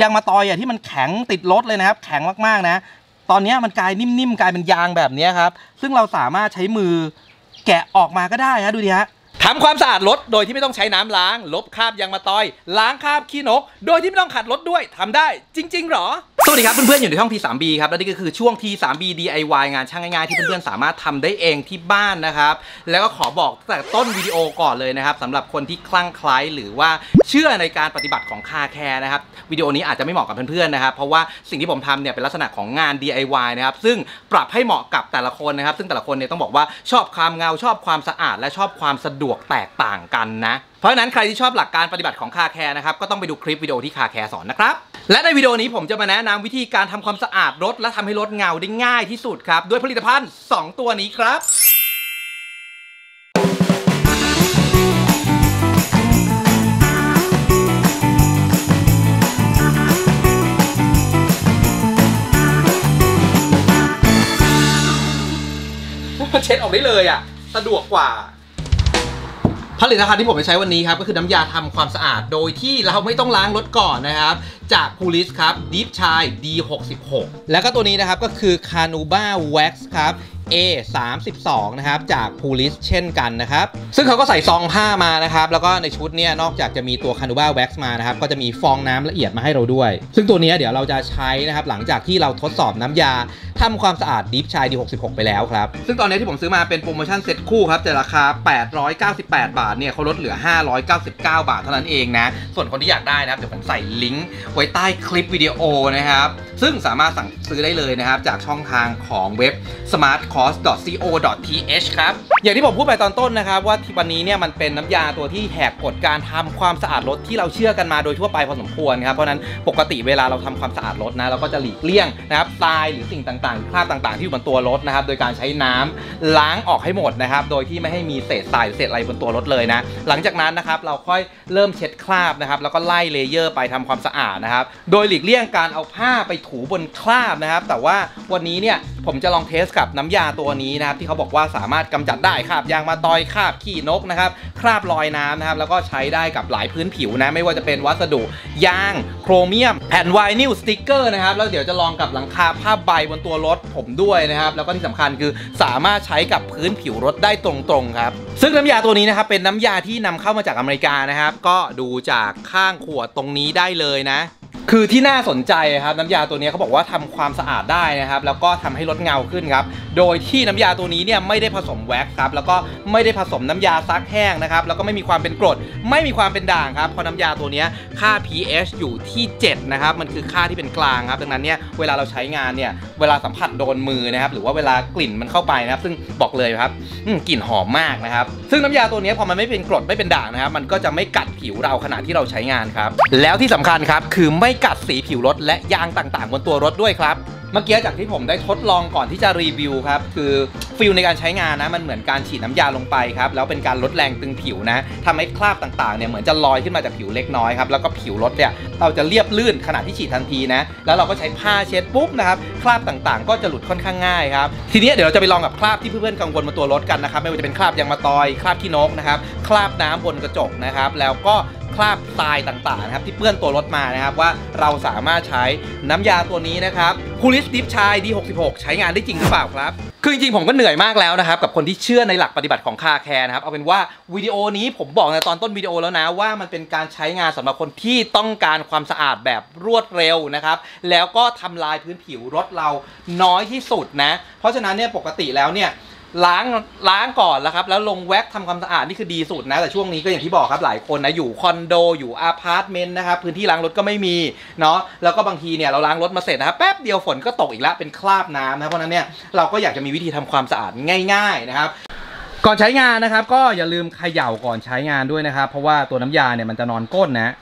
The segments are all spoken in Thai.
ยางมาตอยอะที่มันแข็งติดรถเลยนะครับ แข็งมากๆนะ ตอนนี้มันกลายนิ่มๆกลายเป็นยางแบบนี้ครับ ซึ่งเราสามารถใช้มือแกะออกมาก็ได้ฮะดูดิฮะทำความสะอาดรถโดยที่ไม่ต้องใช้น้ำล้าง ลบคราบยางมาตอย ล้างคราบขี้นก โดยที่ไม่ต้องขัดรถด้วยทำได้จริง ๆ หรอ สวัสดีครับเพื่อนๆอยู่ในช่อง T3B ครับและนี่ก็คือช่วง T3B DIY งานช่างง่ายๆที่เพื่อนๆสามารถทำได้เองที่บ้านนะครับ แล้วก็ขอบอกตั้งแต่ต้นวิดีโอก่อนเลยนะครับสำหรับคนที่คลั่งไคล้หรือว่าเชื่อในการปฏิบัติของ car care นะครับวิดีโอนี้อาจจะไม่เหมาะกับเพื่อนๆนะครับเพราะว่าสิ่งที่ผมทำเนี่ยเป็นลักษณะของงาน DIY นะครับซึ่งปรับให้เหมาะกับแต่ละคนนะครับ ซึ่งแต่ละคนเนี่ยต้องบอกว่าชอบความเงาชอบความสะอาด และชอบความสะดวกแตกต่างกันนะเพราะฉะนั้นใครที่ชอบหลักการปฏิบัติของ car care นะครับก็ต้องไปดูคลิปวิดีโอที่ car care สอนนะครับและในวิดีโอนี้ผมจะมาแนะนำวิธีการทำความสะอาดรถ และทำให้รถเงาได้ง่ายที่สุดครับด้วยผลิตภัณฑ์ 2 ตัวนี้ครับเช็ดออกได้เลยอะ สะดวกกว่า ผลิตภัณฑ์ที่ผมจะใช้วันนี้ครับก็คือน้ำยาทำความสะอาดโดยที่เราไม่ต้องล้างรถก่อนนะครับ จาก p o l i c e ครับ Deep Chai D66 แล้วก็ตัวนี้นะครับก็คือ Canuba Wax ครับ A 3 2 นะครับจาก p o l i c e เช่นกันนะครับ ซึ่งเขาก็ใส่ซองผ้ามานะครับ แล้วก็ในชุดเนี่ยนอกจากจะมีตัว Canuba Wax มานะครับ ก็จะมีฟองน้ำละเอียดมาให้เราด้วย ซึ่งตัวนี้เดี๋ยวเราจะใช้นะครับ หลังจากที่เราทดสอบน้ำยาทำความสะอาด Deep Chai D66 ไปแล้วครับ ซึ่งตอนนี้ที่ผมซื้อมาเป็นโปรโมชั่นเซ็ตคู่ครับแต่ราคา 898 บาทเนี่ยเขาลดเหลือ 599 บาทเท่านั้นเองนะส่วนคนที่อยากได้นะครับเดี๋ยวผมใส่ลิงก์ไว้ใต้คลิปวิดีโอนะครับ ซึ่งสามารถสั่งซื้อได้เลยนะครับ จากช่องทางของเว็บ smartcost.co.th ครับ อย่างที่ผมพูดไปตอนต้นนะครับว่าที่วันนี้เนี่ยมันเป็นน้ำยาตัวที่แหกกฎการทำความสะอาดรถที่เราเชื่อกันมาโดยทั่วไปพอสมควรครับ เพราะนั้นปกติเวลาเราทำความสะอาดรถนะเราก็จะหลีกเลี่ยงนะครับทรายหรือสิ่งต่างๆคราบต่าง ๆ ที่อยู่บนตัวรถนะครับ โดยการใช้น้ำล้างออกให้หมดนะครับ โดยที่ไม่ให้มีเศษทรายหรือเศษอะไรบนตัวรถเลยนะ หลังจากนั้นนะครับเราค่อยเริ่มเช็ดคราบนะครับ แล้วก็ไล่ layer ไปทำความสะอาดนะครับ โดยหลีกเลี่ยงการเอาผ้าไปถูบนคราบนะครับ แต่ว่าวันนี้เนี่ยผมจะลอง test กับน้ำยาตัวนี้นะครับ ที่เขาบอกว่าสามารถกำจัดได้คราบยางมะตอยคราบขี้นกนะครับคราบรอยน้ำนะครับ แล้วก็ใช้ได้กับหลายพื้นผิวนะ ไม่ว่าจะเป็นวัสดุยาง โครเมียม แผ่นไวนิลสติกเกอร์นะครับ แล้วเดี๋ยวจะลองกับหลังคาผ้าใบบนตัวรถผมด้วยนะครับ แล้วก็ที่สำคัญคือสามารถใช้กับพื้นผิวรถได้ตรงๆครับ ซึ่งน้ำยาตัวนี้นะครับเป็นน้ำยาที่นำเข้ามาจากอเมริกานะครับ ก็ดูจากข้างขวดตรงนี้ได้เลยนะ คือที่น่าสนใจครับน้ำยาตัวนี้เขาบอกว่าทำความสะอาดได้นะครับ แล้วก็ทำให้รถเงาขึ้นครับ โดยที่น้ำยาตัวนี้เนี่ยไม่ได้ผสมแว็กซ์ครับ แล้วก็ไม่ได้ผสมน้ำยาซักแห้งนะครับ แล้วก็ไม่มีความเป็นกรด ไม่มีความเป็นด่างครับเพราะน้ำยาตัวนี้ค่า pH อยู่ที่ 7 นะครับ มันคือค่าที่เป็นกลางครับ ดังนั้นเนี่ยเวลาเราใช้งานเนี่ย เวลาสัมผัสโดนมือนะครับ หรือว่าเวลากลิ่นมันเข้าไปนะครับ ซึ่งบอกเลยครับกลิ่นหอมมากนะครับ ซึ่งน้ำยาตัวนี้พอมันไม่เป็นกรดไม่เป็นด่างนะครับ มันก็จะไม่กัดผิวเราขณะที่เราใช้งานครับ แล้วที่สำคัญครับคือไม่กัดสีผิวรถและยางต่างๆ บนตัวรถด้วยครับ เมื่อกี้จากที่ผมได้ทดลองก่อนที่จะรีวิวครับ คือฟิลในการใช้งานนะมันเหมือนการฉีดน้ำยาลงไปครับแล้วเป็นการลดแรงตึงผิวนะทำให้คราบต่างๆเนี่ยเหมือนจะลอยขึ้นมาจากผิวเล็กน้อยครับแล้วก็ผิวรถเนี่ยเราจะเรียบลื่นขณะที่ฉีดทันทีนะแล้วเราก็ใช้ผ้าเช็ดปุ๊บนะครับคราบต่างๆ ก็จะหลุดค่อนข้างง่ายครับทีนี้เดี๋ยวเราจะไปลองกับคราบที่เพื่อนๆกังวลบนตัวรถกันนะครับไม่ว่าจะเป็นคราบยางมะตอยคราบขี้นกนะครับคราบน้ำบนกระจกนะครับแล้วก็ คราบทรายต่างๆนะครับที่เปื้อนตัวรถมานะครับว่าเราสามารถใช้น้ำยาตัวนี้นะครับคูลิสดิฟชาย D66 ใช้งานได้จริงหรือเปล่าครับคือจริงๆผมก็เหนื่อยมากแล้วนะครับกับคนที่เชื่อในหลักปฏิบัติของ car care นะครับเอาเป็นว่าวิดีโอนี้ผมบอกในตอนต้นวิดีโอแล้วนะว่ามันเป็นการใช้งานสำหรับคนที่ต้องการความสะอาดแบบรวดเร็วนะครับแล้วก็ทำลายพื้นผิวรถเราน้อยที่สุดนะ เพราะฉะนั้นเนี่ยปกติแล้วเนี่ย ล้างล้างก่อนแล้วครับ แล้วลงแว็กทำความสะอาดนี่คือดีสุดนะ แต่ช่วงนี้ก็อย่างที่บอกครับหลายคนนะอยู่คอนโดอยู่อาพาร์ตเมนต์นะครับ พื้นที่ล้างรถก็ไม่มีเนาะแล้วก็บางทีเนี่ยเราล้างรถมาเสร็จนะครับแป๊บเดียวฝนก็ตกอีกแล้วเป็นคราบน้ำนะเพราะนั้นเนี่ยเราก็อยากจะมีวิธีทำความสะอาดง่าย ๆนะครับก่อนใช้งานนะครับ ก็อย่าลืมเขย่าก่อนใช้งานด้วยนะครับ เพราะว่าตัวน้ำยาเนี่ยมันจะนอนก้นนะ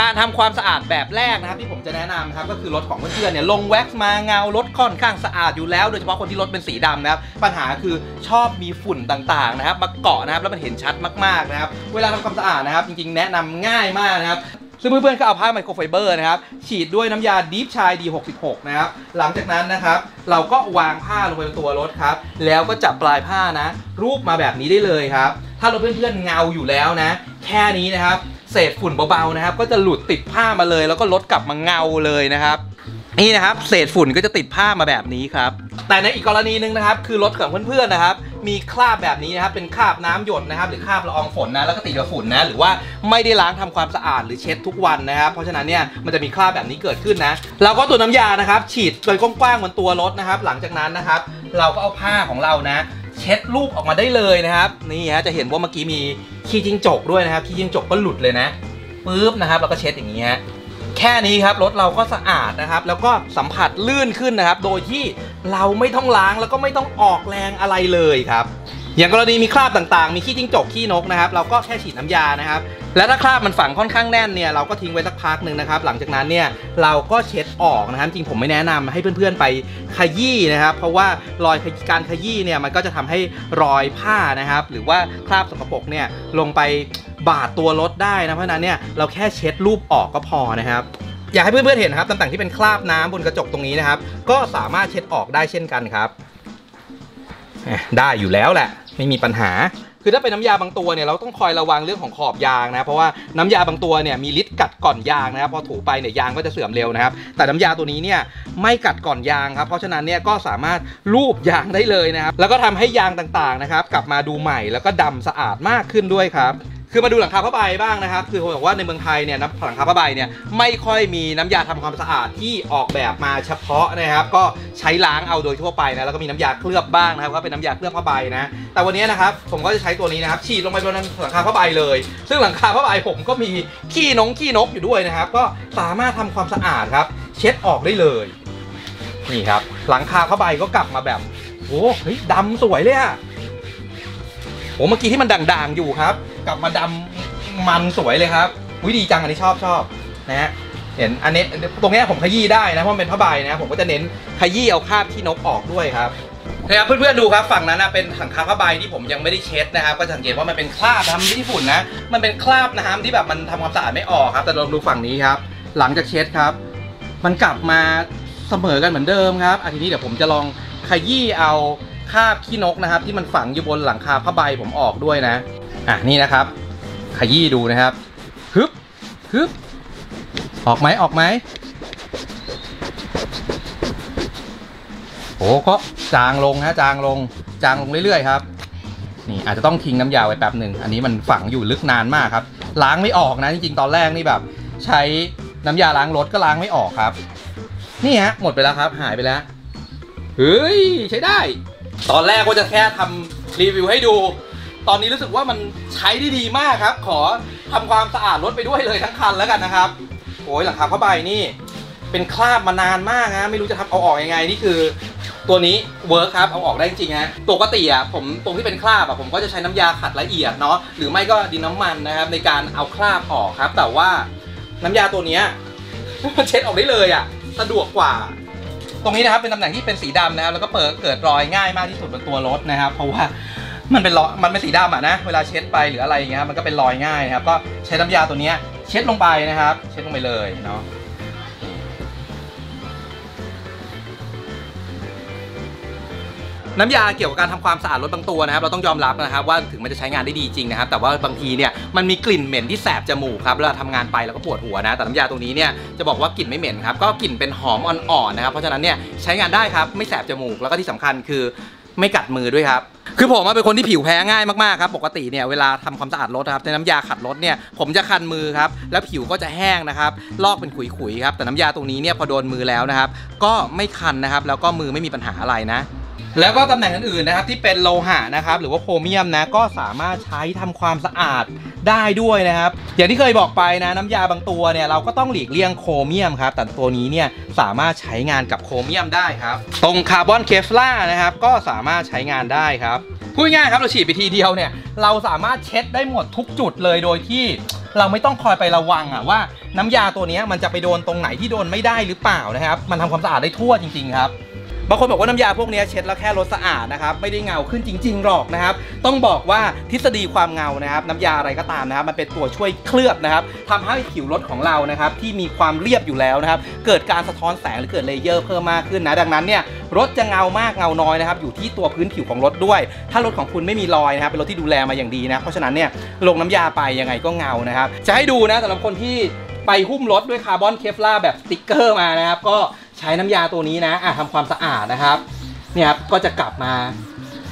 การทำความสะอาดแบบแรกนะครับที่ผมจะแนะนำนะครับก็คือรถของเพื่อนๆเนี่ยลงแว็กซ์มาเงารถค่อนข้างสะอาดอยู่แล้ว โดยเฉพาะคนที่รถเป็นสีดำนะครับปัญหาคือชอบมีฝุ่นต่างๆนะครับมาเกาะนะครับแล้วมันเห็นชัดมากๆนะครับเวลาทำความสะอาดนะครับจริงๆ แนะนำง่ายมากนะครับซึ่งเพื่อนๆก็เอาผ้าไมโครไฟเบอร์นะครับฉีดด้วยน้ำยาดีฟชาย D66 นะครับหลังจากนั้นนะครับเราก็วางผ้าลงไปบนตัวรถครับแล้วก็จับปลายผ้านะรูปมาแบบนี้ได้เลยครับถ้ารถเพื่อนๆเงาอยู่แล้วนะแค่นี้นะครับ เศษฝุ่นเบาๆนะครับ ก็จะหลุดติดผ้ามาเลย แล้วก็ลดกลับมาเงาเลยนะครับ นี่นะครับ เศษฝุ่นก็จะติดผ้ามาแบบนี้ครับ แต่ในอีกกรณีหนึ่งนะครับ คือรถของเพื่อนๆนะครับ มีคราบแบบนี้นะครับ เป็นคราบน้ำหยดนะครับ หรือคราบละอองฝนนะ แล้วก็ติดกับฝุ่นนะ หรือว่าไม่ได้ล้างทำความสะอาดหรือเช็ดทุกวันนะครับ เพราะฉะนั้นเนี่ย มันจะมีคราบแบบนี้เกิดขึ้นนะ เราก็ตัวน้ำยานะครับ ฉีดโดยกว้างๆบนตัวรถนะครับ หลังจากนั้นนะครับ เราก็เอาผ้าของเรานะ เช็ดรูปออกมาได้เลยนะครับ นี่ฮะจะเห็นว่าเมื่อกี้มีขี้จิ้งจกด้วยนะครับขี้จิ้งจกก็หลุดเลยนะปึ๊บนะครับแล้วก็เช็ดอย่างนี้ฮะแค่นี้ครับรถเราก็สะอาดนะครับ แล้วก็สัมผัสลื่นขึ้นนะครับ โดยที่เราไม่ต้องล้างแล้วก็ไม่ต้องออกแรงอะไรเลยครับ อย่างกรณีมีคราบต่างๆ มีขี้จิ้งจกขี้นกนะครับ เราก็แค่ฉีดน้ำยานะครับ และถ้าคราบมันฝังค่อนข้างแน่นเนี่ย เราก็ทิ้งไว้สักพักหนึ่งนะครับ หลังจากนั้นเนี่ย เราก็เช็ดออกนะครับ จริงผมไม่แนะนำให้เพื่อนๆไปขยี้นะครับ เพราะว่ารอยการขยี้เนี่ย มันก็จะทำให้รอยผ้านะครับ หรือว่าคราบสกปรกเนี่ย ลงไปบาดตัวรถได้นะ เพราะนั้นเนี่ย เราแค่เช็ดรูปออกก็พอนะครับอยากให้เพื่อนๆเห็นนะครับต่างๆที่เป็นคราบน้ำบนกระจกตรงนี้นะครับ ก็สามารถเช็ดออกได้เช่นกันครับ ได้อยู่แล้วแหละ ไม่มีปัญหา คือถ้าเป็นน้ำยาบางตัวเนี่ยเราต้องคอยระวังเรื่องของขอบยางนะ เพราะว่าน้ำยาบางตัวเนี่ยมีฤทธิ์กัดก่อนยางนะครับพอถูไปเนี่ยยางก็จะเสื่อมเร็วนะครับ แต่น้ำยาตัวนี้เนี่ยไม่กัดก่อนยางครับ เพราะฉะนั้นเนี่ยก็สามารถลูบยางได้เลยนะครับ แล้วก็ทำให้ยางต่างๆนะครับกลับมาดูใหม่แล้วก็ดำสะอาดมากขึ้นด้วยครับ คือมาดูหลังคาผ้าใบบ้างนะครับ คือผมบอกว่าในเมืองไทยเนี่ยน้ำหลังคาผ้าใบเนี่ยไม่ค่อยมีน้ำยาทำความสะอาดที่ออกแบบมาเฉพาะนะครับ ก็ใช้ล้างเอาโดยทั่วไปนะแล้วก็มีน้ำยาเคลือบบ้างนะครับก็เป็นน้ำยาเคลือบผ้าใบนะแต่วันนี้นะครับผมก็จะใช้ตัวนี้นะครับฉีดลงไปบนหลังคาผ้าใบเลย ซึ่งหลังคาผ้าใบผมก็มีขี้นงขี้นกอยู่ด้วยนะครับ ก็สามารถทำความสะอาดครับ เช็ดออกได้เลยนี่ครับหลังคาผ้าใบก็กลับมาแบบโอ้เฮ้ยดำสวยเลยอะ อ้เมื่อกี้ที่มันด่างๆอยู่ครับ กลับมาดำมันสวยเลยครับวิดีจังอันนี้ชอบชอบนะฮะเห็นอันนี้ตรงนี้ผมขยี้ได้นะเพราะเป็นผ้าใบนะผมก็จะเน้นขยี้เอาคราบขี้นกออกด้วยครับนะครับเพื่อนๆดูครับฝั่งนั้นนะเป็นถังคาผ้าใบที่ผมยังไม่ได้เช็ดนะครับก็สังเกตว่ามันเป็นคราบทำที่ฝุ่นนะมันเป็นคราบน้ำที่แบบมันทำความสะอาดไม่ออกครับแต่ลองดูฝั่งนี้ครับ หลังจากเช็ดครับ มันกลับมาเสมอกันเหมือนเดิมครับอันทีนี้เดี๋ยวผมจะลองขยี้เอา คราบขี้นกนะครับ ที่มันฝังอยู่บนหลังคาผ้าใบผมออกด้วยนะอะนี่นะครับ ขยี้ดูนะครับฮึบฮึบออกไหมออกไหมโอ้ก็จางลงฮะจางลงจางลงเรื่อยๆครับ นี่อาจจะต้องทิ้งน้ำยาไว้แป๊บหนึ่งอันนี้มันฝังอยู่ลึกนานมากครับ ล้างไม่ออกนะจริงๆตอนแรกนี่แบบ ใช้น้ำยาล้างรถก็ล้างไม่ออกครับ นี่ฮะหมดไปแล้วครับ หายไปแล้วเฮ้ยใช้ได้ ตอนแรกว่าจะแค่ทำรีวิวให้ดู ตอนนี้รู้สึกว่ามันใช้ได้ดีมากครับ ขอทำความสะอาดรถไปด้วยเลยทั้งคันแล้วกันนะครับ โอ้ยหลังคาผ้าใบนี่ เป็นคราบมานานมากนะไม่รู้จะทำเอาออกยังไงนี่คือ ตัวนี้เวิร์คครับเอาออกได้จริงๆฮะปกติอะผมตรงที่เป็นคราบอะผมก็จะใช้น้ำยาขัดละเอียดเนาะหรือไม่ก็ดินน้ำมันนะครับ ในการเอาคราบออกครับ แต่ว่าน้ำยาตัวเนี้ยเช็ดออกได้เลยอะ สะดวกกว่า ตรงนี้นะครับเป็นตำแหน่งที่เป็นสีดำนะครับแล้วก็เปิดเกิดรอยง่ายมากที่สุดบนตัวรถนะครับ เพราะว่ามันเป็นรอยมันเป็นสีดำอะนะเวลาเช็ดไปหรืออะไรอย่างเงี้ยมันก็เป็นรอยง่ายนะครับก็ใช้น้ำยาตัวนี้เช็ดลงไปนะครับ เช็ดลงไปเลยเนาะ น้ำยาเกี่ยวกับการทำความสะอาดรถบางตัวนะครับ เราต้องยอมรับนะครับว่าถึงมันจะใช้งานได้ดีจริงนะครับ แต่ว่าบางทีเนี่ยมันมีกลิ่นเหม็นที่แสบจมูกครับแล้วเราทำงานไปแล้วก็ปวดหัวนะ แต่น้ำยาตรงนี้เนี่ยจะบอกว่ากลิ่นไม่เหม็นครับ ก็กลิ่นเป็นหอมอ่อนๆนะครับ เพราะฉะนั้นเนี่ยใช้งานได้ครับ ไม่แสบจมูก แล้วก็ที่สำคัญคือไม่กัดมือด้วยครับ คือผมเป็นคนที่ผิวแพ้ง่ายมากๆครับ ปกติเนี่ยเวลาทำความสะอาดรถนะครับในน้ำยาขัดรถเนี่ยผมจะคันมือครับ แล้วผิวก็จะแห้งนะครับ ลอกเป็นขุยๆครับ แต่น้ำยาตรงนี้เนี่ยพอโดนมือแล้วนะครับ ก็ไม่คันนะครับ แล้วก็มือไม่มีปัญหาอะไรนะ แล้วก็ตำแหน่งอื่นๆนะครับที่เป็นโลหะนะครับหรือว่าโครเมียมนะก็สามารถใช้ทำความสะอาดได้ด้วยนะครับ อย่างที่เคยบอกไปนะน้ำยาบางตัวเนี่ยเราก็ต้องหลีกเลี่ยงโครเมียมครับแต่ตัวนี้เนี่ยสามารถใช้งานกับโครเมียมได้ครับ ตรงคาร์บอนเคฟล่านะครับก็สามารถใช้งานได้ครับพูดง่ายครับเราฉีดไปทีเดียวเนี่ยเราสามารถเช็ดได้หมดทุกจุดเลยโดยที่เราไม่ต้องคอยไประวังอะว่าน้ำยาตัวนี้มันจะไปโดนตรงไหนที่โดนไม่ได้หรือเปล่านะครับ มันทำความสะอาดได้ทั่วจริง ๆ ครับ บางคนบอกว่าน้ำยาพวกนี้เช็ดแล้วแค่รถสะอาดนะครับไม่ได้เงาขึ้นจริง ๆ หรอกนะครับ ต้องบอกว่าทฤษฎีความเงานะครับน้ำยาอะไรก็ตามนะครับมันเป็นตัวช่วยเคลือบนะครับทำให้ผิวรถของเรานะครับที่มีความเรียบอยู่แล้วนะครับเกิดการสะท้อนแสงหรือเกิด layer เพิ่มมากขึ้นนะดังนั้นเนี่ยรถจะเงามากเงาน้อยนะครับอยู่ที่ตัวพื้นผิวของรถด้วย ถ้ารถของคุณไม่มีรอยนะครับเป็นรถที่ดูแลมาอย่างดีนะเพราะฉะนั้นเนี่ยลงน้ำยาไปยังไงก็เงานะครับจะให้ดูนะสำหรับคนที่ไปหุ้มรถด้วยคาร์บอน Kevlar แบบสติกเกอร์มานะครับก็ ใช้น้ำยาตัวนี้นะอะทำความสะอาดนะครับ เนี่ยครับก็จะกลับมา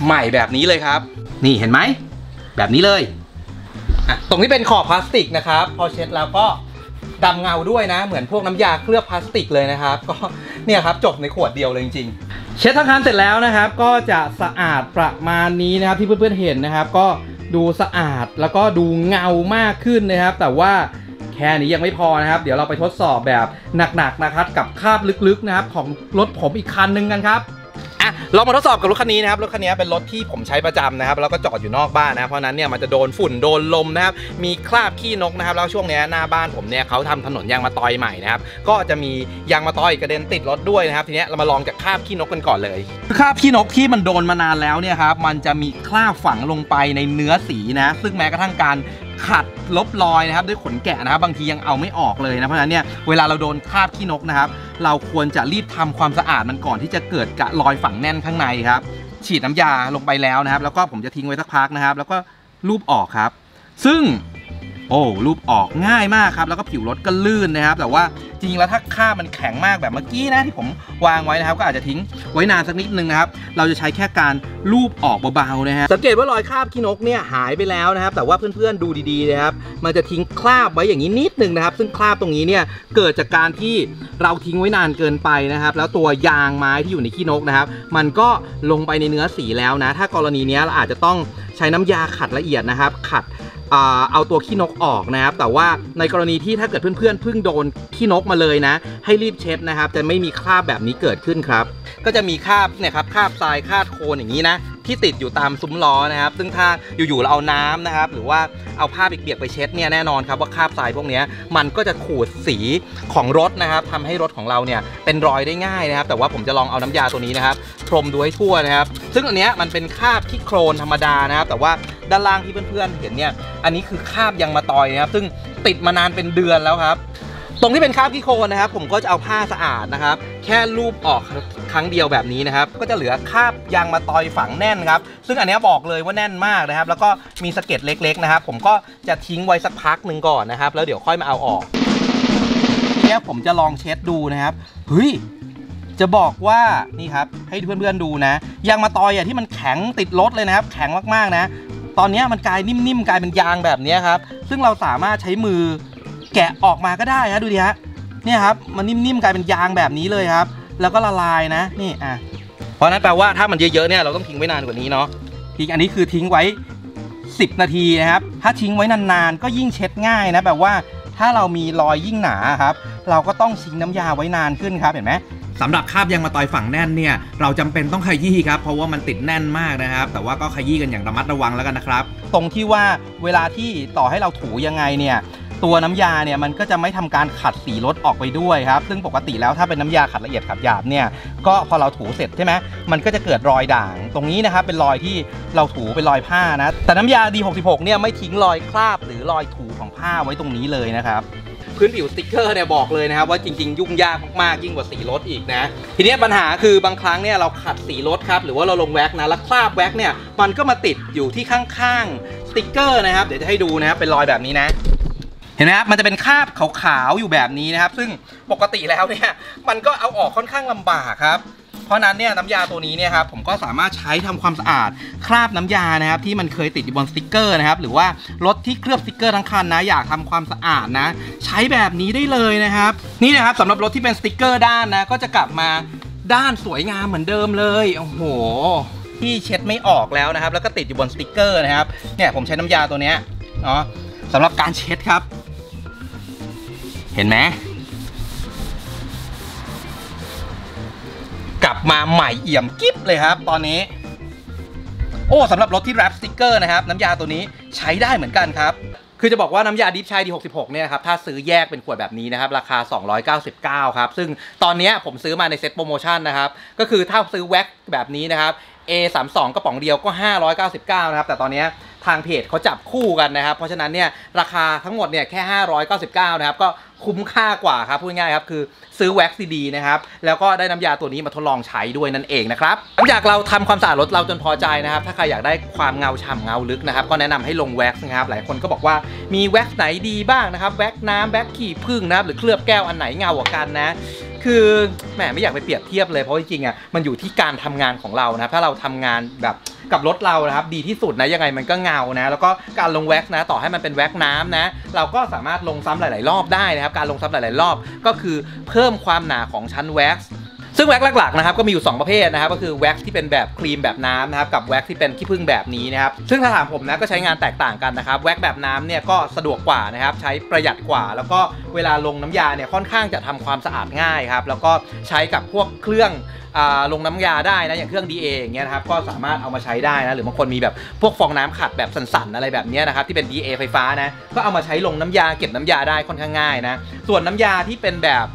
ใหม่แบบนี้เลยครับ นี่เห็นไหมแบบนี้เลยอะตรงที่เป็นขอบพลาสติกนะครับ พอเช็ดแล้วก็ดำเงาด้วยนะ เหมือนพวกน้ำยาเคลือบพลาสติกเลยนะครับ ก็เนี่ยครับจบในขวดเดียวเลยจริงๆ เช็ดทั้งคันเสร็จแล้วนะครับ ก็จะสะอาดประมาณนี้นะครับที่เพื่อนๆเห็นนะครับ ก็ดูสะอาดแล้วก็ดูเงามากขึ้นนะครับ แต่ว่า ค่นี้ยังไม่พอนะครับ เดี๋ยวเราไปทดสอบแบบหนักๆนะครับกับคราบลึกๆนะครับของรถผมอีกคันหนึงกันครับอะเรามาทดสอบกับรถคันนี้นะครับรถคันนี้เป็นรถที่ผมใช้ประจำนะครับแล้วก็จอดอยู่นอกบ้านนะเพราะฉะนั้นเนี่ยมันจะโดนฝุ่นโดนลมนะครับมีคราบขี้นกนะครับแล้วช่วงเนี้ยหน้าบ้านผมเนี่ยเขาทำถนนยางมะตอยใหม่นะครับก็จะมียางมะตอยกระเด็นติดรถด้วยนะครับทีเนี้ยเรามาลองจากคราบขี้นกกันก่อนเลยคราบขี้นกที่มันโดนมานานแล้วเนี่ยครับมันจะมีคราบฝังลงไปในเนื้อสีนะซึ่งแม้กระทั่งการ ขัดลบรอยนะครับด้วยขนแกะนะครับบางทียังเอาไม่ออกเลยนะเพราะฉะนั้นเนี่ยเวลาเราโดนคราบขี้นกนะครับ เราควรจะรีบทำความสะอาดมันก่อนที่จะเกิดกะรอยฝังแน่นข้างในครับฉีดน้ำยาลงไปแล้วนะครับ แล้วก็ผมจะทิ้งไว้สักพักนะครับ แล้วก็รูปออกครับ ซึ่ง โอ้รูปออกง่ายมากครับ แล้วก็ผิวรถก็ลื่นนะครับ แต่ว่าจริงๆแล้วถ้าค่าบมันแข็งมากแบบเมื่อกี้นะที่ผมวางไว้นะครับ ก็อาจจะทิ้งไว้นานสักนิดนึงนะครับ เราจะใช้แค่การรูปออกเบาๆนะฮะสังเกตว่ารอยคราบขี้นกเนี่ยหายไปแล้วนะครับ แต่ว่าเพื่อนๆดูดีๆนะครับ มันจะทิ้งคราบไว้อย่างนี้นิดนึงนะครับ ซึ่งคราบตรงนี้เนี่ยเกิดจากการที่เราทิ้งไว้นานเกินไปนะครับ แล้วตัวยางไม้ที่อยู่ในขี้นกนะครับ มันก็ลงไปในเนื้อสีแล้วนะ ถ้ากรณีนี้เราอาจจะต้องใช้น้ำยาขัดละเอียดนะครับ ขัด เอาตัวขี้นกออกนะครับ แต่ว่าในกรณีที่ถ้าเกิดเพื่อนๆเพิ่งโดนขี้นกมาเลยนะ ให้รีบเช็ดนะครับ จะไม่มีคราบแบบนี้เกิดขึ้นครับ ก็จะมีคราบเนี่ยครับคราบทรายคราบโคลนอย่างนี้นะ ที่ติดอยู่ตามซุ้มล้อนะครับ ซึ่งถ้าอยู่ๆเราเอาน้ำนะครับ หรือว่าเอาผ้าเปียกๆไปเช็ดเนี่ยแน่นอนครับว่าคราบทรายพวกนี้มันก็จะขูดสีของรถนะครับทำให้รถของเราเนี่ยเป็นรอยได้ง่ายนะครับ แต่ว่าผมจะลองเอาน้ำยาตัวนี้นะครับพรมดูให้ทั่วนะครับ ซึ่งอันเนี้ยมันเป็นคราบที่โครนธรรมดานะครับ แต่ว่าด้านล่างที่เพื่อนๆเห็นเนี่ย อันนี้คือคราบยางมะตอยนะครับ ซึ่งติดมานานเป็นเดือนแล้วครับ ตรงที่เป็นคราบขี้โคลนนะครับ ผมก็จะเอาผ้าสะอาดนะครับ แค่ลูบออกครั้งเดียวแบบนี้นะครับ ก็จะเหลือคราบยางมะตอยฝังแน่นครับ ซึ่งอันนี้บอกเลยว่าแน่นมากนะครับ แล้วก็มีสะเก็ดเล็ก ๆ นะครับ ผมก็จะทิ้งไว้สักพักหนึ่งก่อนนะครับ แล้วเดี๋ยวค่อยมาเอาออกทีเนี้ยผมจะลองเช็ดดูนะครับเฮ้ยจะบอกว่านี่ครับให้เพื่อนๆดูนะยางมะตอยอะที่มันแข็งติดรถเลยนะครับ แข็งมากๆนะ ตอนนี้มันกลายนิ่มๆกลายเป็นยางแบบนี้ครับ ซึ่งเราสามารถใช้มือ แกะออกมาก็ได้ฮะดูดิฮะเนี่ยครับมันนิ่มๆกลายเป็นยางแบบนี้เลยครับ แล้วก็ละลายนะนี่อะเพราะนั้นแปลว่าถ้ามันเยอะๆเนี่ยเราต้องทิ้งไว้นานกว่านี้เนาะทิ้งอันนี้คือทิ้งไว้ 10 นาทีนะครับถ้าทิ้งไว้นานๆก็ยิ่งเช็ดง่ายนะแบบว่าถ้าเรามีรอยยิ่งหนาครับ เราก็ต้องชิงน้ำยาไว้นานขึ้นครับเห็นไหมสำหรับคาบยางมาตอยฝั่งแน่นเนี่ยเราจำเป็นต้องขยี้ครับเพราะว่ามันติดแน่นมากนะครับ แต่ว่าก็ขยี้กันอย่างระมัดระวังแล้วกันนะครับ ตรงที่ว่าเวลาที่ต่อให้เราถูยังไงเนี่ย ตัวน้ำยาเนี่ยมันก็จะไม่ทำการขัดสีรถออกไปด้วยครับซึ่งปกติแล้วถ้าเป็นน้ำยาขัดละเอียดขัดหยาบเนี่ยก็พอเราถูเสร็จใช่ไหมมันก็จะเกิดรอยด่าง ตรงนี้นะครับเป็นรอยที่เราถูเป็นรอยผ้านะแต่น้ำยา D66 เนี่ยไม่ทิ้งรอยคราบหรือรอยถูของผ้าไว้ตรงนี้เลยนะครับพื้นผิวสติกเกอร์เนี่ยบอกเลยนะครับว่าจริง ๆ ยุ่งยากมากๆยิ่งกว่าสีรถอีกนะ ทีนี้ปัญหาคือบางครั้งเนี่ยเราขัดสีรถครับหรือว่าเราลงแว็กนะแล้วคราบแว็กเนี่ยมันก็มาติดอยู่ที่ข้างๆสติกเกอร์นะครับเดี๋ยวจะให้ดูนะครับเป็นรอยแบบนี้นะ เห็นไหมครับ มันจะเป็นคราบขาวๆอยู่แบบนี้นะครับ ซึ่งปกติแล้วเนี่ย มันก็เอาออกค่อนข้างลำบากครับ เพราะนั้นเนี่ยน้ำยาตัวนี้เนี่ยครับผมก็สามารถใช้ทำความสะอาดคราบน้ำยานะครับที่มันเคยติดอยู่บนสติกเกอร์นะครับหรือว่ารถที่เคลือบสติกเกอร์ทั้งคันนะอยากทำความสะอาดนะ ใช้แบบนี้ได้เลยนะครับ นี่นะครับสำหรับรถที่เป็นสติกเกอร์ด้านนะก็จะกลับมาด้านสวยงามเหมือนเดิมเลยโอ้โหที่เช็ดไม่ออกแล้วนะครับ แล้วก็ติดอยู่บนสติกเกอร์นะครับเนี่ยผมใช้น้ำยาตัวเนี้ยเนาะสำหรับการเช็ดครับ เห็นไหมกลับมาใหม่เอี่ยมกิ๊บเลยครับ ตอนนี้ โอ้สำหรับรถที่แรปสติกเกอร์นะครับ น้ำยาตัวนี้ใช้ได้เหมือนกันครับ คือจะบอกว่าน้ำยาดิฟชายดี66 เนี่ยครับ ถ้าซื้อแยกเป็นขวดแบบนี้นะครับ ราคา 299 ครับ ซึ่งตอนนี้ผมซื้อมาในเซ็ตโปรโมชั่นนะครับ ก็คือถ้าซื้อแว็กแบบนี้นะครับ A32 กระป๋องเดียวก็ 599 นะครับ แต่ตอนนี้ ทางเพจเขาจับคู่กันนะครับ เพราะฉะนั้นเนี่ยราคาทั้งหมดเนี่ยแค่ 599 นะครับ ก็คุ้มค่ากว่าครับพูดง่ายครับคือซื้อแว็กซ์ดีๆนะครับ แล้วก็ได้น้ำยาตัวนี้มาทดลองใช้ด้วยนั่นเองนะครับหลังจากเราทำความสะอาดรถเราจนพอใจนะครับ ถ้าใครอยากได้ความเงาฉ่ำเงาลึกนะครับ ก็แนะนำให้ลงแว็กซ์นะครับ หลายคนก็บอกว่ามีแว็กซ์ไหนดีบ้างนะครับ แว็กซ์น้ำแว็กซ์ขี้ผึ้งนะครับ หรือเคลือบแก้วอันไหนเงากว่ากันนะ คือแหมไม่อยากไปเปรียบเทียบเลยเพราะจริงๆอะมันอยู่ที่การทำงานของเรานะครับถ้าเราทำงานแบบกับรถเรานะครับดีที่สุดนะยังไงมันก็เงานะ แล้วก็การลงแว็กซ์นะต่อให้มันเป็นแว็กซ์น้ำนะ เราก็สามารถลงซ้ำหลาย ๆ รอบได้นะครับ การลงซ้ำหลาย ๆ รอบ ก็คือเพิ่มความหนาของชั้นแว็กซ์ ซึ่งแว็กหลักๆนะครับก็มีอยู่ 2 ประเภทนะครับก็คือแว็กที่เป็นแบบครีมแบบน้ำนะครับกับแว็กที่เป็นขี้ผึ้งแบบนี้นะครับซึ่งถ้าถามผมนะก็ใช้งานแตกต่างกันนะครับแว็กแบบน้ำเนี่ยก็สะดวกกว่านะครับใช้ประหยัดกว่า แล้วก็เวลาลงน้ำยาเนี่ยค่อนข้างจะทำความสะอาดง่ายครับแล้วก็ใช้กับพวกเครื่องลงน้ำยาได้นะอย่างเครื่อง DA อย่างเงี้ยนะครับก็สามารถเอามาใช้ได้นะหรือบางคนมีแบบพวกฟองน้ำขัดแบบสั่นๆอะไรแบบนี้นะครับที่เป็น DA ไฟฟ้านะก็เอามาใช้ลงน้ำยาเก็บน้ำยาได้ค่อนข้างง่ายนะส่วนน้ำยาที่เป็นแบบ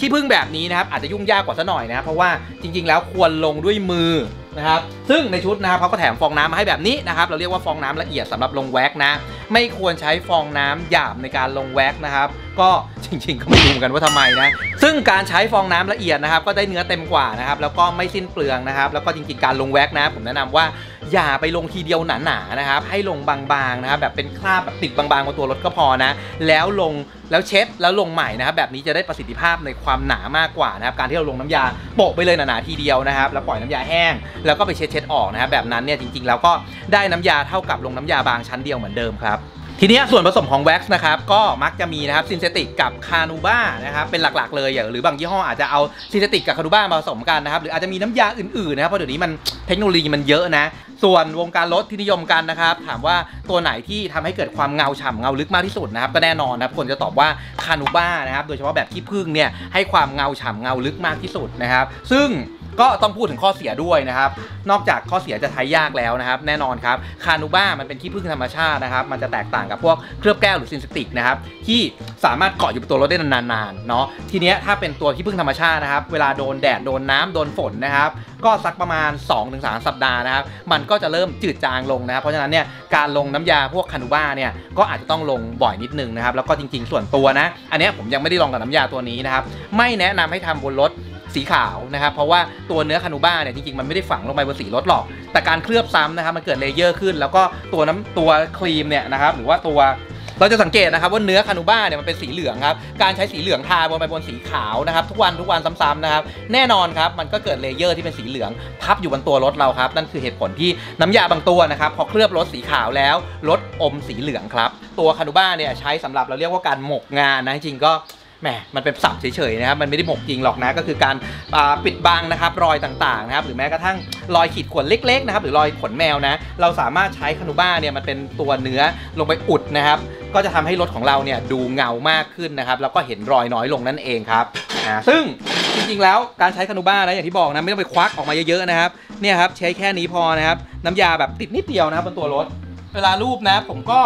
ขี้ผึ้งแบบนี้นะครับอาจจะยุ่งยากกว่าซะหน่อยนะครับเพราะว่าจริง ๆ แล้วควรลงด้วยมือนะครับซึ่งในชุดนะครับเขาก็แถมฟองน้ำมาให้แบบนี้นะครับเราเรียกว่าฟองน้ำละเอียดสำหรับลงแว็กนะไม่ควรใช้ฟองน้ำหยาบในการลงแว็กนะครับ ก็จริง ๆ ก็ไม่รู้เหมือนกันว่าทำไมนะ ซึ่งการใช้ฟองน้ำละเอียดนะครับ ก็ได้เนื้อเต็มกว่านะครับ แล้วก็ไม่สิ้นเปลืองนะครับ แล้วก็จริง ๆ การลงแว็กนะ ผมแนะนำว่าอย่าไปลงทีเดียวหนาๆนะครับ ให้ลงบางๆนะครับ แบบเป็นคราบแบบติดบางๆบนตัวรถก็พอนะ แล้วลงแล้วเช็ดแล้วลงใหม่นะครับ แบบนี้จะได้ประสิทธิภาพในความหนามากกว่านะครับ การที่เราลงน้ำยาโปะไปเลยหนาๆทีเดียวนะครับ แล้วปล่อยน้ำยาแห้ง แล้วก็ไปเช็ดเช็ดๆออกนะครับ แบบนั้นเนี่ยจริง ๆ แล้วก็ได้น้ำยาเท่ากับลงน้ำยาบางชั้นเดียวเหมือนเดิมครับ ทีนี้ส่วนผสมของแว็กซ์นะครับก็มักจะมีนะครับ synthetic กับ carnauba นะครับเป็นหลักๆเลยอย่างหรือบางยี่ห้ออาจจะเอา synthetic กับ carnauba มาผสมกันนะครับหรืออาจจะมีน้ำยาอื่นๆนะครับเพราะเดี๋ยวนี้มันเทคโนโลยีมันเยอะนะ ส่วนวงการรถที่นิยมกันนะครับ ถามว่าตัวไหนที่ทำให้เกิดความเงาฉ่ำเงาลึกมากที่สุดนะครับ ก็แน่นอนนะครับคนจะตอบว่า carnauba นะครับโดยเฉพาะแบบขี้ผึ้งเนี่ยให้ความเงาฉ่ำเงาลึกมากที่สุดนะครับ ซึ่ง ก็ต้องพูดถึงข้อเสียด้วยนะครับ นอกจากข้อเสียจะใช้ยากแล้วนะครับ แน่นอนครับ คานูบ้ามันเป็นขี้ผึ้งธรรมชาตินะครับ มันจะแตกต่างกับพวกเคลือบแก้วหรือซินเทติกนะครับ ที่สามารถเกาะอยู่บนตัวรถได้นานๆ เนาะ ทีเนี้ยถ้าเป็นตัวขี้ผึ้งธรรมชาตินะครับ เวลาโดนแดด โดนน้ำโดนฝนนะครับ ก็สักประมาณ 2-3 สัปดาห์นะครับ มันก็จะเริ่มจืดจางลงนะครับ เพราะฉะนั้นเนี่ย การลงน้ำยาพวกคานูบ้าเนี่ยก็อาจจะต้องลงบ่อยนิดนึงนะครับ แล้วก็จริง ๆ ส่วนตัวนะ อันเนี้ยผมยังไม่ได้ลองกับน้ำยาตัวนี้นะครับ ไม่แนะนำให้ทำบนรถ สีขาวนะครับเพราะว่าตัวเนื้อ carnauba เนี่ยจริงๆมันไม่ได้ฝังลงไปบนสีรถหรอก แต่การเคลือบซ้ำนะครับมันเกิด layer ขึ้น แล้วก็ตัวน้ำตัวครีมเนี่ยนะครับหรือว่าตัวเราจะสังเกตนะครับว่าเนื้อ carnauba เนี่ยมันเป็นสีเหลืองครับการใช้สีเหลืองทาบนไปบนสีขาวนะครับทุกวันทุกวันซ้ำๆนะครับแน่นอนครับมันก็เกิด layer ที่เป็นสีเหลืองทับอยู่บนตัวรถเราครับนั่นคือเหตุผลที่น้ำยาบางตัวนะครับพอเคลือบรถสีขาวแล้วรถอมสีเหลืองครับตัวคานูบ้าเนี่ยใช้สำหรับเราเรียกว่าการหมกงานนะจริงก็ แหมมันเป็นศัพท์เฉยๆนะครับ มันไม่ได้หมกจริงหรอกนะ ก็คือการาปิดบังนะครับรอยต่างๆนะครับ หรือแม้กระทั่งรอยขีดข่วนเล็กๆนะครับ หรือรอยขนแมวนะ เราสามารถใช้คานูบ้าเนี่ยมันเป็นตัวเนื้อลงไปอุดนะครับ ก็จะทำให้รถของเราเนี่ยดูเงามากขึ้นนะครับ แล้วก็เห็นรอยน้อยลงนั่นเองครับอ่าซึ่งจริงๆแล้วการใช้คานูบ้านะอย่างที่บอกนะไม่ต้องไปควักออกมาเยอะๆนะครับ เนี่ยครับใช้แค่นี้พอนะครับ น้ำยาแบบติดนิดเดียวนะครับบนตัวรถ เวลารูปนะผมก็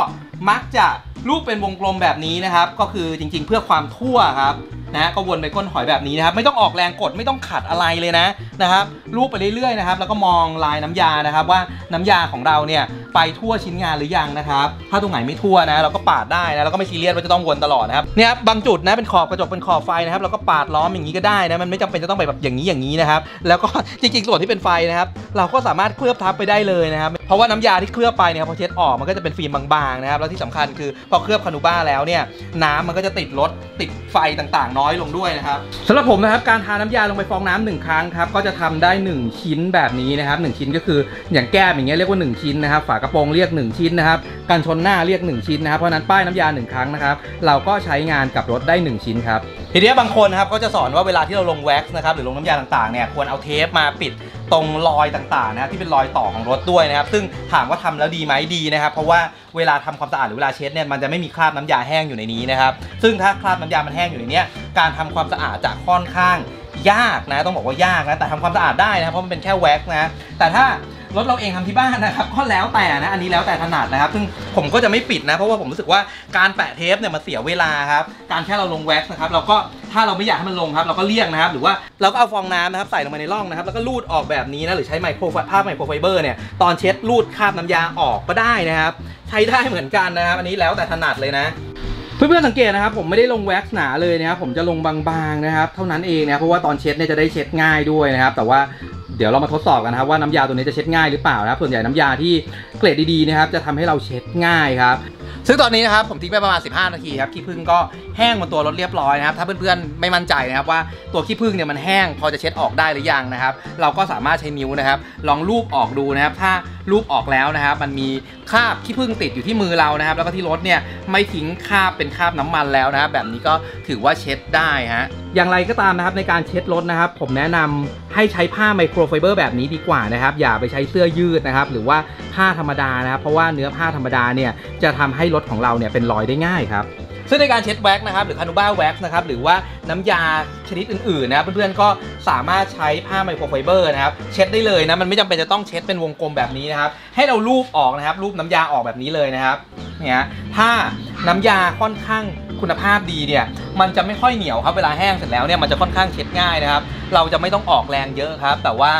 มักจะรูปเป็นวงกลมแบบนี้นะครับ ก็คือจริงๆ เพื่อความทั่วครับนะก็วนไปก้นหอยแบบนี้นะครับ ไม่ต้องออกแรงกดไม่ต้องขัดอะไรเลยนะนะครับรูปไปเรื่อยๆนะครับ แล้วก็มองลายน้ำยานะครับ ว่าน้ำยาของเราเนี่ยไปทั่วชิ้นงานหรือยังนะครับ ถ้าตรงไหนไม่ทั่วนะ เราก็ปาดได้นะเราก็ไม่ซีเรียสว่าจะต้องวนตลอดนะครับเนี่ยบางจุดนะเป็นขอบกระจกเป็นขอบไฟนะครับเราก็ปาดล้อมอย่างนี้ก็ได้นะมันไม่จำเป็นจะต้องไปแบบอย่างนี้อย่างนี้นะครับ แล้วก็จริงๆส่วนที่เป็นไฟนะครับ เราก็สามารถเคลือบทับไปได้เลยนะครับ เพราะว่าน้ำยาที่เคลือบไปเนี่ยพอเช็ดออกมันก็จะเป็นฟิล์มบางๆนะครับแล้วที่สำคัญคือพอเคลือบคานูบ้าแล้วเนี่ยน้ำมันก็จะติดรถติดไฟต่างๆ น้อยลงด้วยนะครับสำหรับผมนะครับการทาน้ำยาลงไปฟองน้ำหนึ่งครั้งครับก็จะทำได้ 1 ชิ้นแบบนี้นะครับหนึ่งชิ้นก็คืออย่างแก้มอย่างเงี้ยเรียกว่า 1 ชิ้นนะครับฝากระโปรงเรียก 1 ชิ้นนะครับกันชนหน้าเรียก 1 ชิ้นนะครับเพราะนั้นป้ายน้ำยา 1 ครั้งนะครับเราก็ใช้งานกับรถได้ 1 ชิ้นครับ ทีนี้บางคนนะครับก็จะสอนว่าเวลาที่เราลงแว็กซ์นะครับหรือลงน้ำยาต่างๆเนี่ยควรเอาเทปมาปิดตรงรอยต่างๆนะที่เป็นรอยต่อของรถด้วยนะครับ ซึ่งถามว่าทำแล้วดีไหมดีนะครับ เพราะว่าเวลาทำความสะอาดหรือเวลาเช็ดเนี่ยมันจะไม่มีคราบน้ำยาแห้งอยู่ในนี้นะครับ ซึ่งถ้าคราบน้ำยามันแห้งอยู่ในนี้การทำความสะอาดจะค่อนข้าง ยากนะ ต้องบอกว่ายากนะ แต่ทำความสะอาดได้นะครับเพราะมันเป็นแค่แว็กนะ แต่ถ้ารถเราเองทำที่บ้านนะครับก็แล้วแต่นะอันนี้แล้วแต่ถนัดนะครับ ซึ่งผมก็จะไม่ปิดนะเพราะว่าผมรู้สึกว่าการแปะเทปเนี่ยมันเสียเวลาครับการแค่เราลงแว็กซ์นะครับเราก็ถ้าเราไม่อยากให้มันลงครับเราก็เลี่ยงนะครับ หรือว่าเราก็เอาฟองน้ำนะครับใส่ลงไปในร่องนะครับแล้วก็รูดออกแบบนี้นะหรือใช้ไมโครผ้าไมโครไฟเบอร์เนี่ยตอนเช็ดรูดคราบน้ำยาออกก็ได้นะครับ ใช้ได้เหมือนกันนะครับ อันนี้แล้วแต่ถนัดเลยนะ เพื่อนๆสังเกตนะครับผมไม่ได้ลงแว็กซ์หนาเลยนะครับผมจะลงบางๆนะครับ เท่านั้นเองนะเพราะว่าตอนเช็ดเนี่ยจะได้เช็ดง่ายด้วยนะครับ แต่ว่าเดี๋ยวเรามาทดสอบกันนะครับว่าน้ำยาตัวนี้จะเช็ดง่ายหรือเปล่านะครับ ส่วนใหญ่น้ำยาที่เกรดดีๆนะครับจะทำให้เราเช็ดง่ายครับซึ่งตอนนี้นะครับผมทิ้งไปประมาณ 15 นาทีครับขี้ผึ้งก็แห้งบนตัวรถเรียบร้อยนะครับถ้าเพื่อนๆไม่มั่นใจนะครับว่าตัวขี้ผึ้งเนี่ยมันแห้งพอจะเช็ดออกได้หรือยังนะครับ เราก็สามารถใช้นิ้วนะครับ ลองลูบออกดูนะครับ ถ้าลูบออกแล้วนะครับ มันมีคราบขี้ผึ้งติดอยู่ที่มือเรานะครับ แล้วก็ที่รถเนี่ยไม่ทิ้งคราบเป็นคราบน้ำมันแล้วนะครับแบบนี้ก็ถือว่าเช็ดได้ฮะอย่างไรก็ตามนะครับในการเช็ดรถนะครับ ผมแนะนำให้ใช้ผ้าไมโครไฟเบอร์แบบนี้ดีกว่านะครับ อย่าไปใช้เสื้อยืดนะครับ หรือว่าผ้าธรรมดานะครับ เพราะว่าเนื้อผ้าธรรมดาเนี่ยจะทำให้รถของเราเนี่ยเป็นรอยได้ง่ายครับ ซึ่งในการเช็ดแว็กซ์นะครับหรือ carnauba wax นะครับหรือว่าน้ำยาชนิดอื่นๆนะครับเพื่อนๆก็สามารถใช้ผ้าไมโครไฟเบอร์นะครับเช็ดได้เลยนะมันไม่จำเป็นจะต้องเช็ดเป็นวงกลมแบบนี้นะครับให้เราลูบออกนะครับลูบน้ำยาออกแบบนี้เลยนะครับเนี่ยถ้าน้ำยาค่อนข้างคุณภาพดีเนี่ยมันจะไม่ค่อยเหนียวครับเวลาแห้งเสร็จแล้วเนี่ยมันจะค่อนข้างเช็ดง่ายนะครับ เราจะไม่ต้องออกแรงเยอะครับ แต่ว่า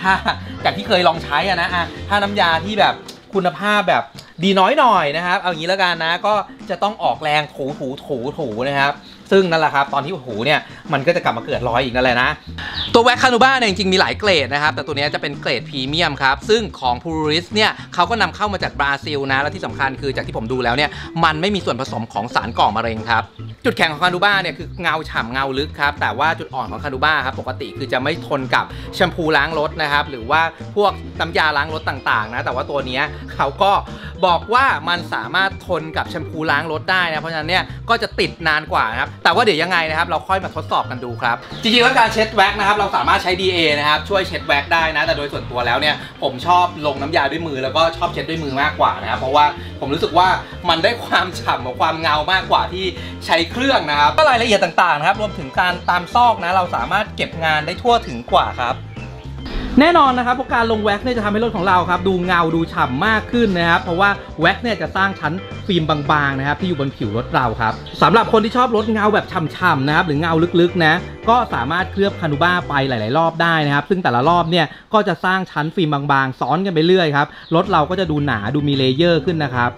ถ้าจากที่เคยลองใช้อะนะอะถ้าน้ำยาที่แบบคุณภาพแบบ ดีน้อยหน่อยนะครับ เอางี้แล้วกันนะ ก็จะต้องออกแรงถูถูถูถูนะครับ ซึ่งนั่นแหละครับ ตอนที่หูเนี่ย มันก็จะกลับมาเกิดรอยอีกนั่นแหละนะ ตัวแว็กคานูบ้าเนี่ยจริงๆมีหลายเกรดนะครับ แต่ตัวนี้จะเป็นเกรดพรีเมียมครับ ซึ่งของพูริสเนี่ยเขาก็นำเข้ามาจากบราซิลนะ และที่สำคัญคือจากที่ผมดูแล้วเนี่ย มันไม่มีส่วนผสมของสารก่อมะเร็งครับ จุดแข็งของคานูบ้าเนี่ยคือเงาฉ่ำเงาลึกครับ แต่ว่าจุดอ่อนของคานูบ้าครับ ปกติคือจะไม่ทนกับแชมพูล้างรถนะครับ หรือว่าพวกน้ำยาล้างรถต่างๆนะ แต่ว่าตัวนี้ยเขาก็ บอกว่ามันสามารถทนกับแชมพูล้างรถได้นะเพราะฉะนั้นเนี่ยก็จะติดนานกว่านะครับแต่ว่าเดี๋ยวยังไงนะครับเราค่อยมาทดสอบกันดูครับจริงๆแล้วการเช็ดแว็กนะครับเราสามารถใช้ DA นะครับช่วยเช็ดแว็กได้นะแต่โดยส่วนตัวแล้วเนี่ยผมชอบลงน้ำยาด้วยมือแล้วก็ชอบเช็ดด้วยมือมากกว่านะครับเพราะว่าผมรู้สึกว่ามันได้ความฉ่ำกับความเงามากกว่าที่ใช้เครื่องนะครับก็รายละเอียดต่างๆนะครับรวมถึงการตามซอกนะเราสามารถเก็บงานได้ทั่วถึงกว่าครับ แน่นอนนะครับเพราะการลงแว็กซ์เนี่ยจะทำให้รถของเราครับดูเงาดูฉ่ำมากขึ้นนะครับเพราะว่าแว็กซ์เนี่ยจะสร้างชั้นฟิล์มบางๆนะครับที่อยู่บนผิวรถเราครับสำหรับคนที่ชอบรถเงาแบบฉ่ำๆนะครับหรือเงาลึกๆนะก็สามารถเคลือบ carnauba ไปหลาย ๆ รอบได้นะครับ ซึ่งแต่ละรอบเนี่ยก็จะสร้างชั้นฟิล์มบางๆ ซ้อนกันไปเรื่อยครับรถเราก็จะดูหนาดูมี layer ขึ้นนะครับ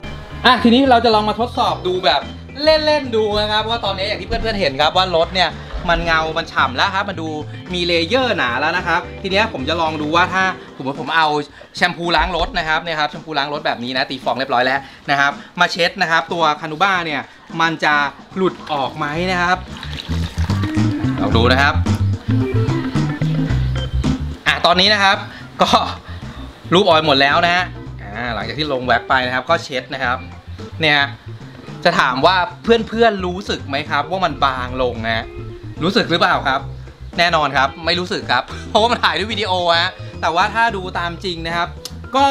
อะทีนี้เราจะลองมาทดสอบดูแบบเล่น ๆ ดูนะครับว่าตอนนี้อย่างที่เพื่อน ๆ เห็นครับว่ารถเนี่ย มันเงา มันฉ่ำแล้วครับมันดูมี layer หนาแล้วนะครับ ทีนี้ผมจะลองดูว่าถ้าผมว่าผมเอาแชมพูล้างรถนะครับเนี่ยครับแชมพูล้างรถแบบนี้นะตีฟองเรียบร้อยแล้วนะครับ มาเช็ดนะครับ ตัว carnauba เนี่ยมันจะหลุดออกไหมนะครับเราดูนะครับอะตอนนี้นะครับ ก็รูปออยหมดแล้วนะฮะอ่าหลังจากที่ลงแว็กไปนะครับ ก็เช็ดนะครับ เนี่ยจะถามว่าเพื่อนๆรู้สึกไหมครับ ว่ามันบางลงนะ รู้สึกหรือเปล่าครับ แน่นอนครับไม่รู้สึกครับ เพราะว่ามันถ่ายด้วยวิดีโอฮะแต่ว่าถ้าดูตามจริงนะครับ ก็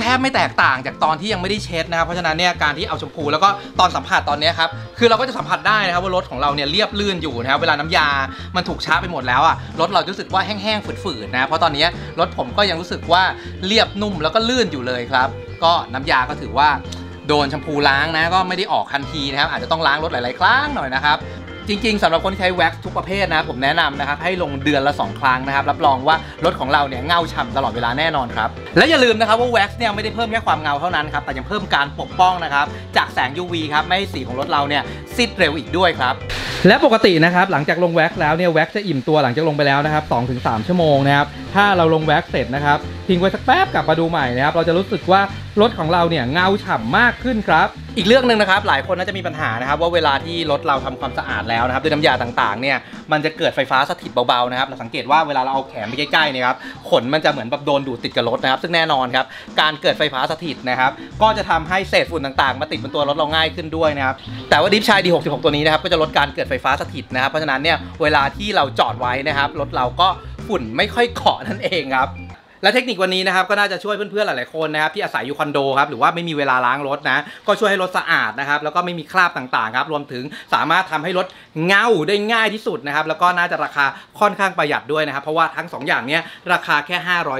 แทบไม่แตกต่างจากตอนที่ยังไม่ได้เช็ดนะครับ เพราะฉะนั้นเนี่ยการที่เอาชมพูแล้วก็ตอนสัมผัสตอนนี้ครับคือเราก็จะสัมผัสได้นะครับว่ารถของเราเนี่ยเรียบลื่นอยู่นะครับเวลาน้ำยามันถูกช้าไปหมดแล้วอะรถเราจะรู้สึกว่าแห้งๆฝืดๆนะเพราะตอนนี้รถผมก็ยังรู้สึกว่าเรียบนุ่มแล้วก็ลื่นอยู่เลยครับ ก็น้ำยาก็ถือว่าโดนแชมพูล้างนะก็ไม่ได้ออกทันทีนะครับอาจจะต้องล้างรถหลายๆ ครั้งหน่อยนะครับ จริงๆสำหรับคนที่ใช้แว็กซ์ทุกประเภทนะผมแนะนำนะครับให้ลงเดือนละ 2 ครั้งนะครับรับรองว่ารถของเราเนี่ยเงาฉ่ำตลอดเวลาแน่นอนครับและอย่าลืมนะครับว่าแว็กซ์เนี่ยไม่ได้เพิ่มแค่ความเงาเท่านั้นครับแต่ยังเพิ่มการปกป้องนะครับจากแสง UV ครับไม่ให้สีของรถเราเนี่ยซีดเร็วอีกด้วยครับและปกตินะครับหลังจากลงแว็กซ์แล้วเนี่ยแว็กซ์จะอิ่มตัวหลังจากลงไปแล้วนะครับ2-3 ชั่วโมงนะครับถ้าเราลงแว็กซ์เสร็จนะครับทิ้งไว้สักแป๊บกลับมาดูใหม่นะครับเราจะรู้สึกว่ารถของเราเนี่ยเงาฉ่ำมากขึ้นครับ อีกเรื่องหนึ่งนะครับหลายคนน่าจะมีปัญหานะครับว่าเวลาที่รถเราทำความสะอาดแล้วนะครับด้วยน้ำยาต่างๆเนี่ยมันจะเกิดไฟฟ้าสถิตเบาๆนะครับเราสังเกตว่าเวลาเราเอาแขนไปใกล้ๆเนี่ยครับขนมันจะเหมือนแบบโดนดูดติดกับรถนะครับซึ่งแน่นอนครับการเกิดไฟฟ้าสถิตนะครับก็จะทำให้เศษฝุ่นต่างๆ มาติดบนตัวรถเราง่ายขึ้นด้วยนะครับแต่ว่าดิฟชายดี66ตัวนี้นะครับก็จะลดการเกิดไฟฟ้าสถิตนะครับเพราะฉะนั้นเนี่ยเวลาที่เราจอดไว้นะครับรถเราก็ ฝุ่นไม่ค่อยเกาะนั่นเองครับ และเทคนิควันนี้นะครับก็น่าจะช่วยเพื่อนๆหลายๆคนนะครับที่อาศัยอยู่คอนโดครับหรือว่าไม่มีเวลาล้างรถนะก็ช่วยให้รถสะอาดนะครับแล้วก็ไม่มีคราบต่างๆครับรวมถึงสามารถทำให้รถเงาได้ง่ายที่สุดนะครับแล้วก็น่าจะราคาค่อนข้างประหยัดด้วยนะครับเพราะว่าทั้งสองอย่างเนี้ยราคาแค่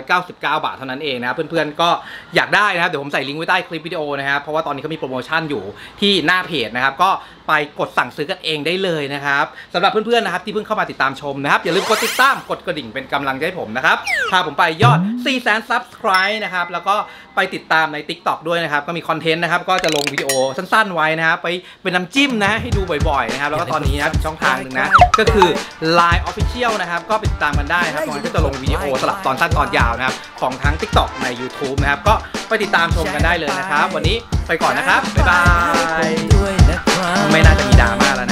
599 บาทเท่านั้นเองนะครับเพื่อนๆก็อยากได้นะครับเดี๋ยวผมใส่ลิงก์ไว้ใต้คลิปวิดีโอนะครับเพราะว่าตอนนี้เขามีโปรโมชั่นอยู่ที่หน้าเพจนะครับก็ไปกดสั่งซื้อกันเองได้เลยนะครับสำหรับเพื่อนๆนะครับที่เพิ่งเข้ามาติดตามชมนะครับอย่าลืมกดติดตามกดกระดิ่งเป็นกำลังใจให้ผมนะครับพาผมไปยอด4 0 0 0 0 subscribe นะครับ แล้วก็ไปติดตามใน TikTok ด้วยนะครับ ก็มีคอนเทนต์นะครับ ก็จะลงวิดีโอสั้นๆไว้นะครับ ไปเป็นน้ำจิ้มนะ ให้ดูบ่อยๆนะครับ แล้วก็ตอนนี้นะครับช่องทางหนึ่งนะ ก็คือ Line Official นะครับ ก็ไปติดตามกันได้นะครับตรงนั้นก็จะลงวิดีโอสลับตอนสั้นตอนยาวนะครับ ของทั้ง TikTok ใน YouTube นะครับ ก็ไปติดตามชมกันได้เลยนะครับ วันนี้ไปก่อนนะครับบ๊ายบายด้วยนะครับไม่น่าจะมีดราม่าแล้ว